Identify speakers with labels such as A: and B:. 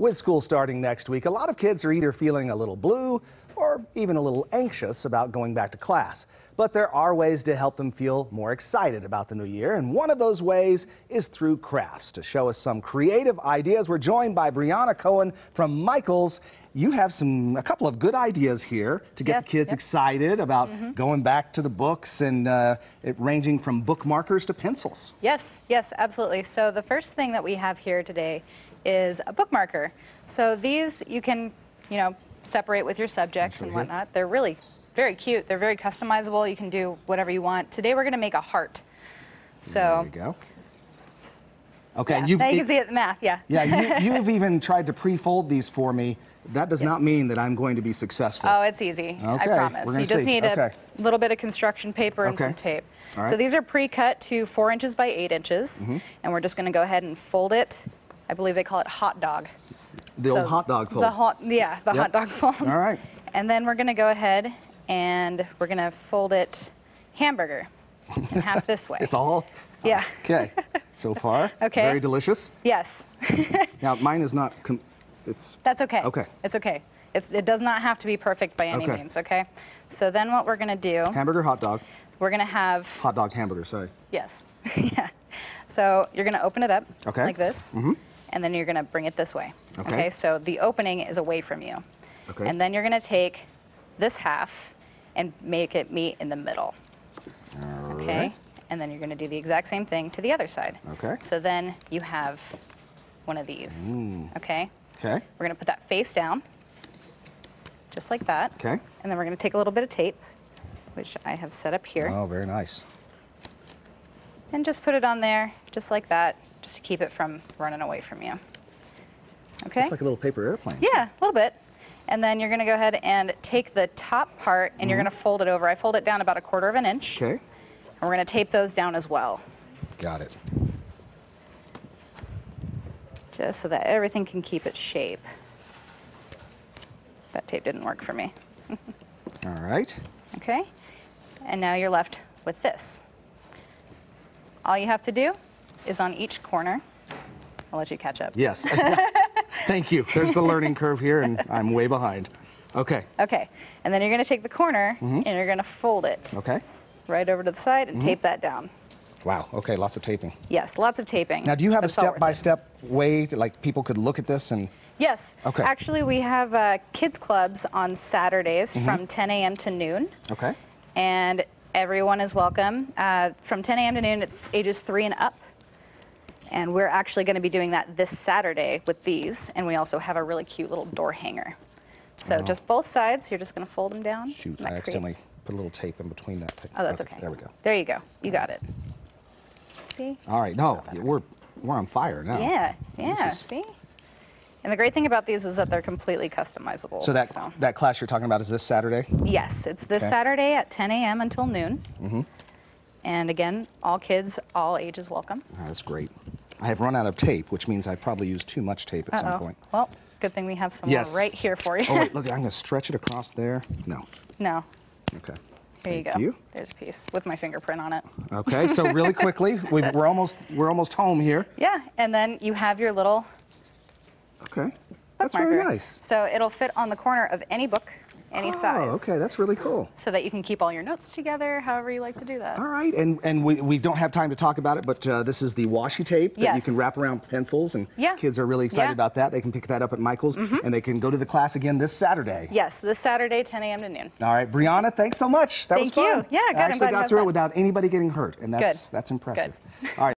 A: With school starting next week, a lot of kids are either feeling a little blue or even a little anxious about going back to class. But there are ways to help them feel more excited about the new year, and one of those ways is through crafts. To show us some creative ideas, we're joined by Brianna Cohen from Michaels. You have some a couple of good ideas here to get
B: Yes,
A: the kids excited about going back to the books and uh, it ranging from bookmarkers to pencils.
B: Yes, yes, absolutely. So the first thing that we have here today is a bookmarker. So these you can, you know, separate with your subjects and whatnot. They're really very cute. They're very customizable. You can do whatever you want. Today we're going to make a heart. So
A: There you go. Okay,
B: yeah,
A: and you've,
B: now you
A: it-
B: see it the math. Yeah.
A: yeah, you, you've even tried to pre-fold these for me. That does not mean that I'm going to be successful.
B: Oh, it's easy. I promise. You just
A: see.
B: need
A: Okay.
B: a little bit of construction paper and
A: Okay.
B: some tape. So these are pre-cut to four inches by eight inches,
A: Mm-hmm.
B: and we're just going to go ahead and fold it. I believe they call it hot dog.
A: the
B: So
A: old hot dog fold.
B: The hot, yeah, the
A: Yep.
B: hot dog fold.
A: All right.
B: And then we're gonna go ahead and we're gonna fold it hamburger in half this way.
A: It's all
B: Yeah.
A: okay so far.
B: Okay.
A: Very delicious.
B: Yes,
A: Now mine is not. Com- it's
B: that's okay.
A: Okay.
B: It's okay. It's, it does not have to be perfect by any
A: Okay.
B: means, okay? So then what we're gonna do,
A: hamburger hot dog.
B: we're gonna have,
A: Hot dog hamburger. Sorry.
B: yes, yeah. So you're gonna open it up
A: Okay.
B: like this, mm-hmm. And then you're gonna bring it this way.
A: Okay.
B: So the opening is away from you.
A: Okay.
B: And then you're gonna take this half and make it meet in the middle. Okay.
A: right.
B: And then you're going to do the exact same thing to the other side.
A: Okay.
B: So then you have one of these. Okay.
A: Okay.
B: We're going to put that face down, just like that.
A: Okay.
B: And then we're going to take a little bit of tape, which I have set up here,
A: Oh, very nice.
B: And just put it on there, just like that, just to keep it from running away from you. Okay.
A: It's like a little paper airplane.
B: Yeah, a little bit. And then you're going to go ahead and take the top part and you're going to fold it over. I fold it down about a quarter of an inch.
A: Mm-hmm. Okay.
B: And we're going to tape those down as well,
A: Got it.
B: just so that everything can keep its shape. That tape didn't work for me.
A: All right.
B: Okay? And now you're left with this. All you have to do is on each corner, I'll let you catch up.
A: Yes. Thank you. There's the learning curve here, and I'm way behind. Okay.
B: Okay. And then you're going to take the corner
A: Mm-hmm.
B: and you're going to fold it
A: Okay.
B: right over to the side and tape that down.
A: Wow. Okay. Lots of taping.
B: Yes, lots of taping.
A: Now, do you have a
B: That's all worth it.
A: step-by-step way that like people could look at this and?
B: Yes.
A: Okay.
B: Actually, we have uh, kids clubs on Saturdays
A: Mm-hmm.
B: from 10 a.m. to noon,
A: Okay.
B: and everyone is welcome. Uh, from 10 a.m. to noon, it's ages three and up. And we're actually going to be doing that this Saturday with these, and we also have a really cute little door hanger. So just both sides, you're just going to fold them down.
A: Oh. Shoot! I
B: that
A: accidentally put a little tape in between that. Thing.
B: Oh, that's okay.
A: There we go.
B: There you go. You got it. See?
A: All right. No, we're we're on fire now.
B: Yeah. Yeah.
A: is-
B: See? And the great thing about these is that they're completely customizable.
A: So that that class you're talking about is this Saturday?
B: Yes, it's this
A: Okay.
B: Saturday at 10 a.m. until noon. Mm-hmm. And again, all kids, all ages welcome.
A: Oh, that's great. I have run out of tape, which means I probably used too much tape at some
B: Uh-oh.
A: point.
B: Well, good thing we have some
A: Yes.
B: more right here for you.
A: Oh wait, look! I'm gonna stretch it across there. No.
B: no,
A: Okay.
B: here you
A: Thank
B: go.
A: you.
B: There's a piece with my fingerprint on it.
A: Okay. So really quickly, we we're almost we're almost home here.
B: Yeah, and then you have your little
A: Okay. That's very
B: bookmarker.
A: nice.
B: So it'll fit on the corner of any book, any size.
A: oh,
B: size.
A: okay. That's really cool.
B: So that you can keep all your notes together, however you like to do that.
A: All right, and and we, we don't have time to talk about it, but uh, this is the washi tape that you can wrap around pencils, and
B: Yeah.
A: kids are really excited
B: Yeah.
A: About that. They can pick that up at Michael's, and they can go to the class again this Saturday.
B: Yes, this Saturday, 10 a.m. to noon.
A: All right, Brianna, thanks so much. That was
B: Thank you.
A: fun.
B: Yeah, good.
A: I actually got through it without anybody getting hurt, and that's
B: Good.
A: that's impressive.
B: Good.
A: All right.